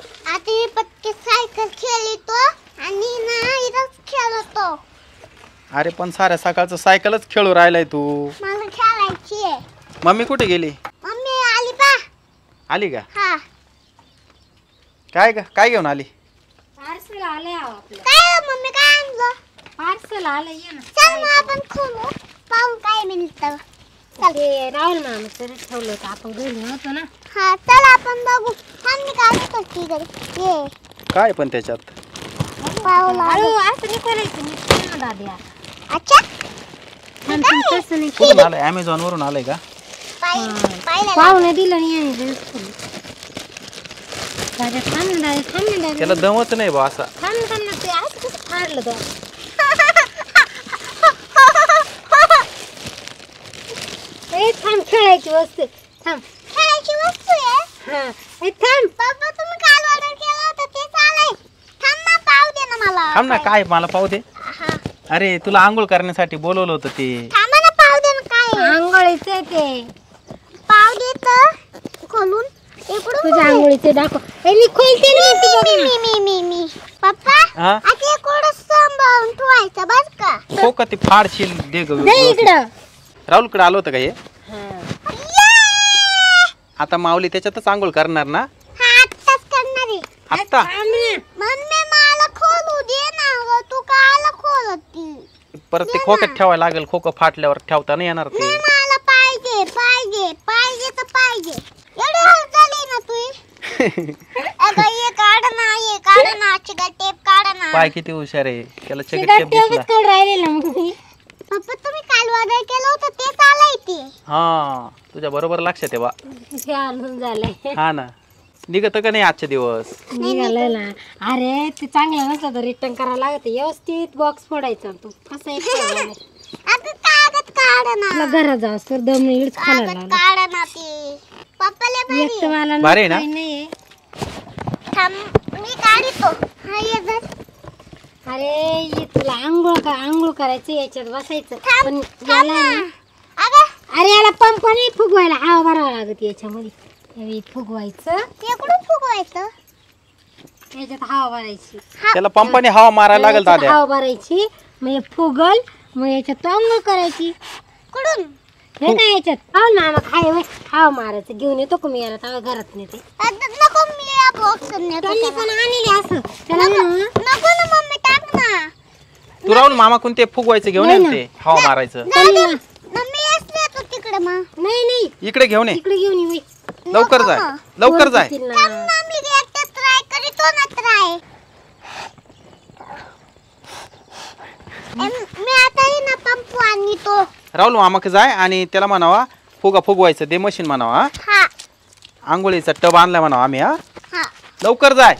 आता ही पक्की सायकल खेळतो आणि ना इथंच खेळतो. अरे पण साऱ्या सकाळचं सायकलच खेळू राहिलाय तू. मला खेळायची आहे. मम्मी कुठे गेली? मम्मी आली पा आली का? हा. काय ग काय घेऊन आली? पार्सल आलंय अहो आपलं. काय हो मम्मी काय आणलं? पार्सल आलंय ये ना. चल मग आपण खोलू पाहू काय मिळतं. ते राहुल मामाचं ठेवलं होतं. आपण घरी नव्हतो ना. हा चल आपण बघू. थांब मी ये. काय पण त्याच्यात? अरे असं नाही करायचं. मी केलं ना दाद्या अच्छा. थांब, थांब, तसं नाही कुठून आलंय? अमेझॉन वरून आलंय का? पाय पाहिलं पाहुणे दिलं नाही आणि थांब ना थांब ना त्याला दमत नाही बा असा. थांब थांब ना ते असं कसं फाडलं तो? थांब खेळायची वस्तू थांब. खेळायची वस्तू आहे? हा थांब. बाबा तुम्ही काल ऑर्डर केलं होतं ते चालय थांब ना पाहू दे ना मला थांब ना काय. मला पाहू दे. हा. अरे तुला आंघोळ करण्यासाठी बोलवलं होतं ते. थांबा ना पाहू दे ना काय. आंघोळीचं आहे ते. पाव दे तर. खोलून. इकडून तुझ्या. आंघोळीचे दाखव. ए मी खोलते ना मी तू बघ मी ना. मी मी मी पप्पा हा? आता इकडं सांभाळून ठेवायचं बस का? हो का ते फाडशील दे ग दे इकडं. राहुलकडे आलो होतं का हे! आता माऊली त्याच्यातच आंघोळ करणार ना? हा आत्ताच करणार आहे. आत्ता? थांब ना. मम्मी मला खोलू दे ना ग तू काला खोलती परत ते खोक्यात ठेवायला लागेल खोकं फाटल्यावर ठेवता नाही येणार ते. नाही मला पाहिजे पाहिजे पाहिजे तर पाहिजे. एवढी हळद झाली ना तू अगं ये काढ ना ये काढ ना चिकट टेप काढ ना. पाय किती हुशार आहे. त्याला ते चेक टेप दिसला राहिलेलं मग मी. पप्पा तुम्ही काल ऑर्डर केलं होतं ते चालय ते हा तुझ्या बरोबर लक्षात आहे बा. हे आणून झालंय. हा ना. निघत का नाही आजचे दिवस? निघालं ना. अरे ते चांगलं नसलं तर रिटर्न करायला लागत. व्यवस्थित बॉक्स फोडायचा तू कसं कागद काढ ना घरात जाऊ तर दम इडच खायला कागद लागलं. काढ ना ते. पप्पाला एक भारी तर मला भारी आहे ना? नकोय नाहीये. थांब मी काढतो. हा ये जर अरे हे तुला आंघोळ का आंघोळ करायचं याच्यात बसायचं. पण थांब याला ना आहे ना, अगं अरे याला पंप नाही फुगवायला. हवा भरावा लागत याच्यामध्ये. हे फुगवायचं. फुगवायचं? याच्यात हवा भरायची. त्याला पंपाने हवा मारायला लागेल याच्यात दाद्या. हवा भरायची. हे फुगल मग याच्यात आंघोळ करायची. कुठून? हे काय याच्यात. मग हाय वय हवा मारायचं. घेऊन येतो का मी याला? तेव्हा घरात नेते. आता नको मी या बॉक्स नेतो त्यांनी त्याला. पण आणले असं. त्याला नको ना नको ना मम्मी टाक ना. तू राहुल मामा कोणते फुगवायचं घेऊन ये नाही ना. ते. हवा मारायचं. जाऊ दे. नाही नाही. इकडे घेऊन ये. इकडे घेऊन ये वय. लवकर जाय लवकर जाय राहुल मामाक जाय आणि त्याला म्हणावा फुगा फुगवायचं दे मशीन म्हणावा आंघोळीचा टब आणलाय म्हणावा आम्ही हा. लवकर जाय.